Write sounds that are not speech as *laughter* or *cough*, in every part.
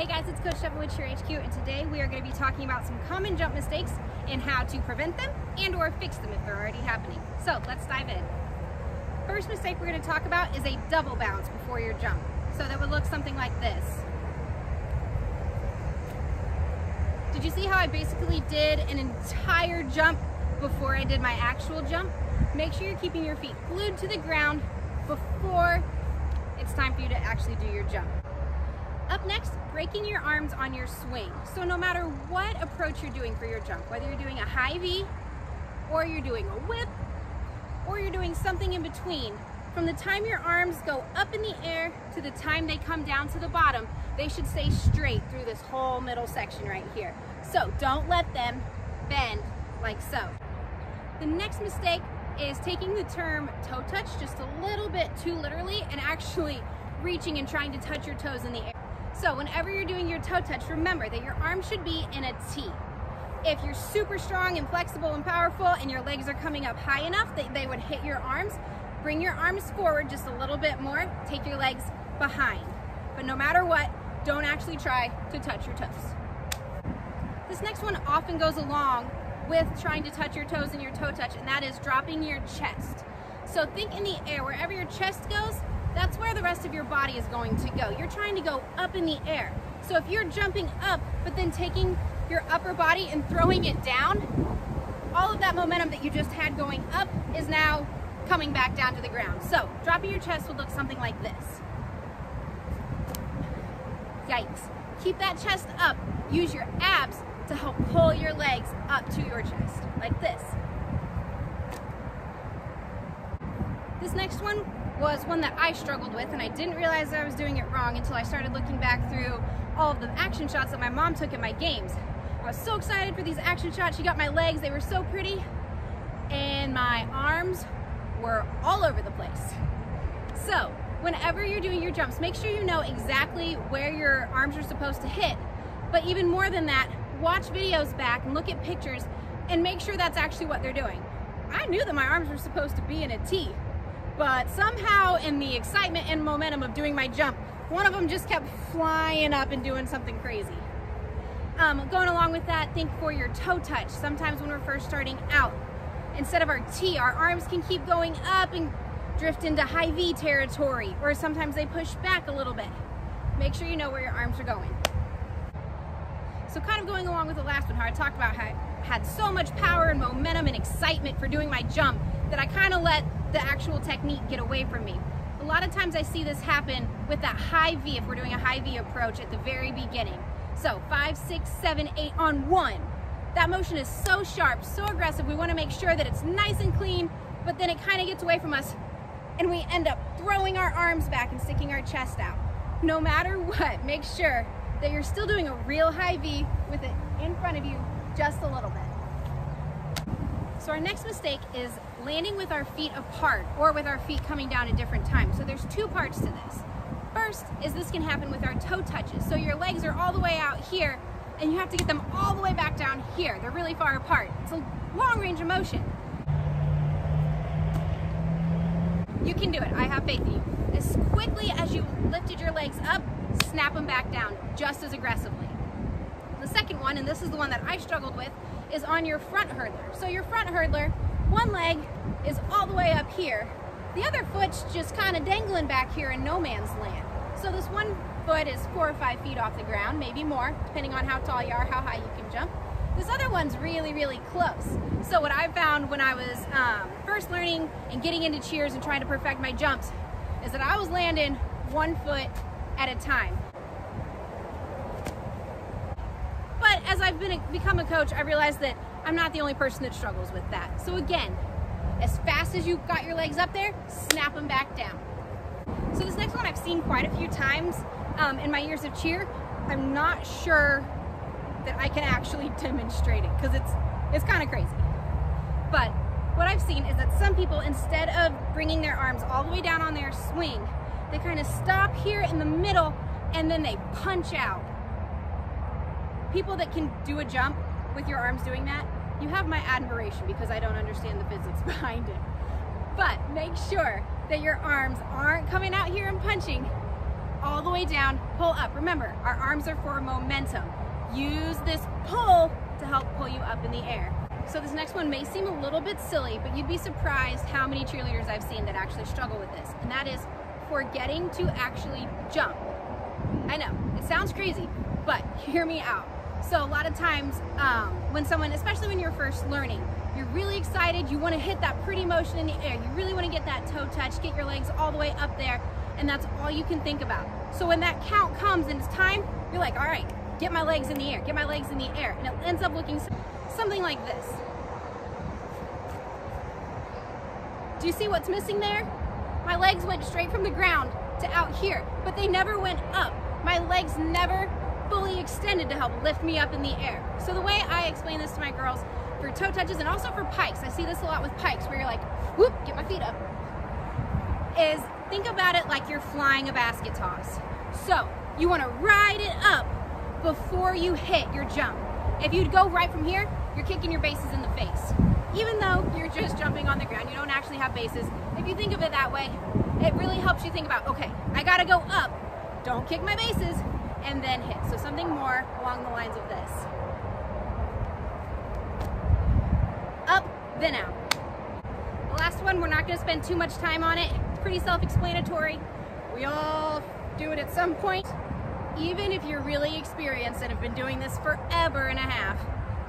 Hey guys, it's Coach Stephen with Cheer HQ, and today we are going to be talking about some common jump mistakes and how to prevent them and or fix them if they're already happening. So let's dive in. First mistake we're going to talk about is a double bounce before your jump. So that would look something like this. Did you see how I basically did an entire jump before I did my actual jump? Make sure you're keeping your feet glued to the ground before it's time for you to actually do your jump. Up next, breaking your arms on your swing. So no matter what approach you're doing for your jump, whether you're doing a high V, or you're doing a whip, or you're doing something in between, from the time your arms go up in the air to the time they come down to the bottom, they should stay straight through this whole middle section right here. So don't let them bend like so. The next mistake is taking the term toe touch just a little bit too literally and actually reaching and trying to touch your toes in the air. So whenever you're doing your toe touch, remember that your arm should be in a T. If you're super strong and flexible and powerful and your legs are coming up high enough that they would hit your arms, bring your arms forward just a little bit more, take your legs behind. But no matter what, don't actually try to touch your toes. This next one often goes along with trying to touch your toes in your toe touch, and that is dropping your chest. So think in the air, wherever your chest goes, that's where the rest of your body is going to go. You're trying to go up in the air. So if you're jumping up, but then taking your upper body and throwing it down, all of that momentum that you just had going up is now coming back down to the ground. So dropping your chest would look something like this. Yikes. Keep that chest up. Use your abs to help pull your legs up to your chest, like this. This next one was one that I struggled with and I didn't realize I was doing it wrong until I started looking back through all of the action shots that my mom took at my games. I was so excited for these action shots. She got my legs, they were so pretty. And my arms were all over the place. So, whenever you're doing your jumps, make sure you know exactly where your arms are supposed to hit. But even more than that, watch videos back and look at pictures and make sure that's actually what they're doing. I knew that my arms were supposed to be in a T, but somehow in the excitement and momentum of doing my jump, one of them just kept flying up and doing something crazy. Um, going along with that, think for your toe touch. Sometimes when we're first starting out, instead of our T, our arms can keep going up and drift into high V territory, or sometimes they push back a little bit. Make sure you know where your arms are going. So kind of going along with the last one, how I talked about how I had so much power and momentum and excitement for doing my jump that I kind of let the actual technique get away from me. A lot of times I see this happen with that high V if we're doing a high V approach at the very beginning. So five, six, seven, eight on one. That motion is so sharp, so aggressive. We wanna make sure that it's nice and clean, but then it kind of gets away from us and we end up throwing our arms back and sticking our chest out. No matter what, make sure that you're still doing a real high V with it in front of you just a little bit. So our next mistake is landing with our feet apart or with our feet coming down at different times. So there's two parts to this. First is this can happen with our toe touches. So your legs are all the way out here and you have to get them all the way back down here. They're really far apart. It's a long range of motion. You can do it. I have faith in you. As quickly as you lifted your legs up, snap them back down just as aggressively. The second one, and this is the one that I struggled with, is on your front hurdler. So your front hurdler, one leg is all the way up here. The other foot's just kind of dangling back here in no man's land. So this one foot is four or five feet off the ground, maybe more, depending on how tall you are, how high you can jump. This other one's really, really close. So what I found when I was um, first learning and getting into cheers and trying to perfect my jumps is that I was landing one foot at a time. But as I've been become a coach, I realized that I'm not the only person that struggles with that. So again, as fast as you got your legs up there, snap them back down. So this next one I've seen quite a few times um, in my years of cheer. I'm not sure that I can actually *laughs* demonstrate it because it's it's kind of crazy. But what I've seen is that some people, instead of bringing their arms all the way down on their swing, they kind of stop here in the middle and then they punch out. People that can do a jump with your arms doing that, you have my admiration because I don't understand the physics *laughs* behind it. But make sure that your arms aren't coming out here and punching. all the way down, pull up. Remember, our arms are for momentum. Use this pull to help pull you up in the air. So this next one may seem a little bit silly, but you'd be surprised how many cheerleaders I've seen that actually struggle with this, and that is forgetting to actually jump. I know, it sounds crazy, but *laughs* hear me out. So a lot of times um, when someone, especially when you're first learning, you're really excited, you wanna hit that pretty motion in the air, you really wanna get that toe touch, get your legs all the way up there, and that's all you can think about. So when that count comes and it's time, you're like, all right, get my legs in the air, get my legs in the air, and it ends up looking something like this. Do you see what's missing there? My legs went straight from the ground to out here, but they never went up. My legs never fully extended to help lift me up in the air. So the way I explain this to my girls for toe touches and also for pikes, I see this a lot with pikes where you're like, whoop, get my feet up, is think about it like you're flying a basket toss. So you wanna ride it up before you hit your jump. If you'd go right from here, you're kicking your bases in the face. Even though you're just jumping on the ground, you don't actually have bases. If you think of it that way, it really helps you think about, okay, I gotta go up, don't kick my bases, and then hit. So something more along the lines of this. Up, then out. The last one, we're not gonna spend too much time on it. It's pretty self-explanatory. We all do it at some point even if you're really experienced and have been doing this forever and a half,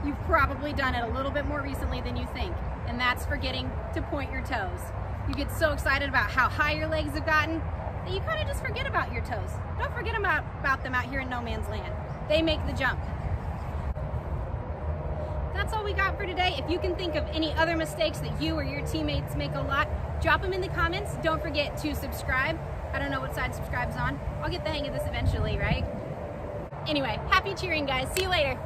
you've probably done it a little bit more recently than you think, and that's forgetting to point your toes. You get so excited about how high your legs have gotten you kind of just forget about your toes. Don't forget about, about them out here in no man's land. They make the jump. That's all we got for today. If you can think of any other mistakes that you or your teammates make a lot, drop them in the comments. Don't forget to subscribe I don't know what side subscribe's on. I'll get the hang of this eventually, right? Anyway, happy cheering, guys. See you later.